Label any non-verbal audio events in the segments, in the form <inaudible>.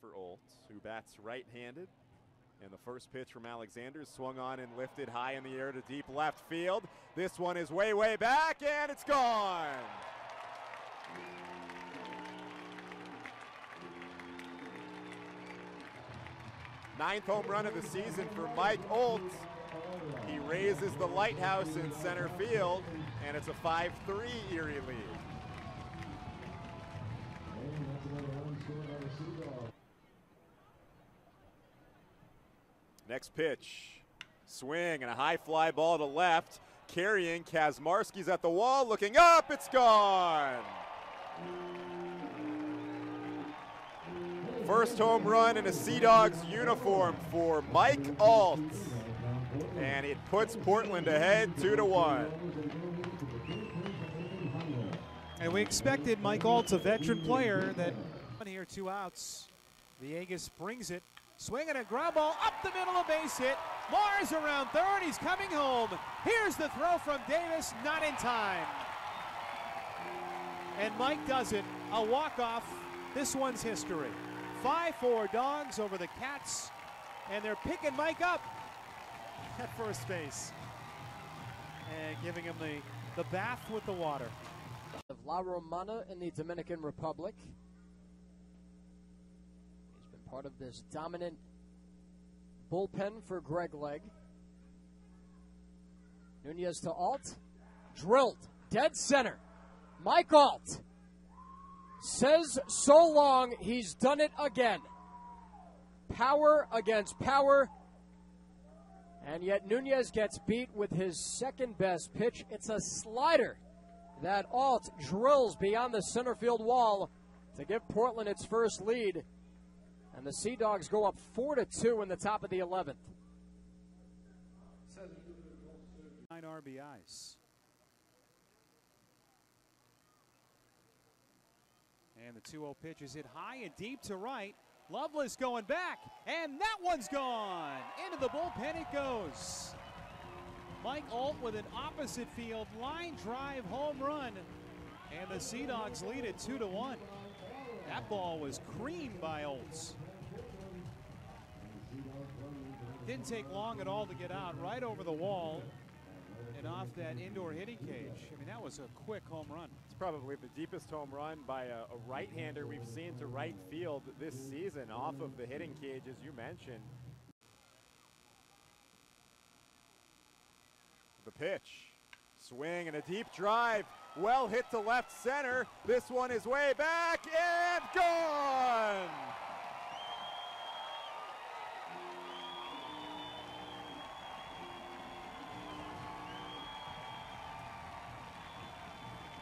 for Olt, who bats right-handed. And the first pitch from Alexander swung on and lifted high in the air to deep left field. This one is way, way back, and it's gone. Ninth home run of the season for Mike Olt. He raises the lighthouse in center field, and it's a 5 3 Erie lead. Next pitch. Swing and a high fly ball to left. Carrying Kazmarski's at the wall, looking up, it's gone. First home run in a Sea Dogs uniform for Mike Olt. And it puts Portland ahead two to one. And we expected Mike Olt, a veteran player, that here two outs. The Villegas brings it, swinging a ground ball up the middle of base hit. Mars around third, he's coming home. Here's the throw from Davis, not in time. And Mike does it, a walk-off. This one's history. 5-4 dogs over the Cats, and they're picking Mike up <laughs> at first base. And giving him the, the bath with the water. Of La Romana in the Dominican Republic. Part of this dominant bullpen for Greg Legg. Nunez to Olt. Drilled. Dead center. Mike Olt says so long, he's done it again. Power against power. And yet Nunez gets beat with his second best pitch. It's a slider that Olt drills beyond the center field wall to give Portland its first lead. And the Sea Dogs go up 4 to 2 in the top of the 11th. Nine RBIs. And the 2 0 pitch is hit high and deep to right. Loveless going back, and that one's gone. Into the bullpen it goes. Mike Olt with an opposite field line drive home run. And the Sea Dogs lead it 2 to 1. That ball was creamed by Olds. Didn't take long at all to get out, right over the wall and off that indoor hitting cage. I mean, that was a quick home run. It's probably the deepest home run by a, a right-hander we've seen to right field this season off of the hitting cage, as you mentioned. The pitch. Swing and a deep drive. Well hit to left center. This one is way back and gone!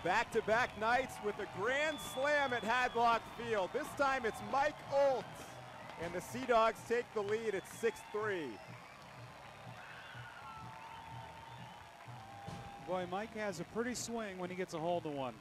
Back to back nights with a grand slam at Hadlock Field. This time it's Mike Olt, and the Sea Dogs take the lead at 6 3. Boy, Mike has a pretty swing when he gets a hold of one.